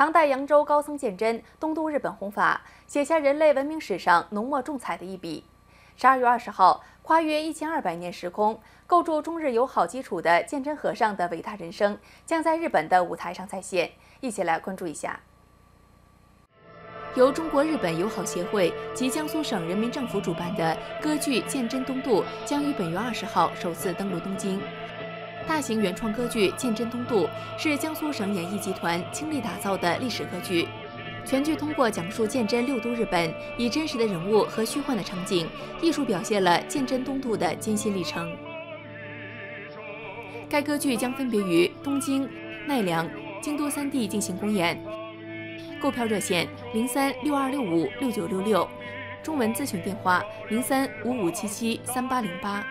唐代扬州高僧鉴真东渡日本弘法，写下人类文明史上浓墨重彩的一笔。十二月二十号，跨越一千二百年时空，构筑中日友好基础的鉴真和尚的伟大人生，将在日本的舞台上再现。一起来关注一下。由中国日本友好协会及江苏省人民政府主办的歌剧《鉴真东渡》将于本月二十号首次登陆东京。大型原创歌剧《鉴真东渡》是江苏省演艺集团倾力打造的历史歌剧，全剧通过讲述鉴真六都日本，以真实的人物和虚幻的场景，艺术表现了鉴真东渡的艰辛历程。该歌剧将分别于东京、奈良、京都三地进行公演。购票热线：零三六二六五六九六六，中文咨询电话：零三五五七七三八零八。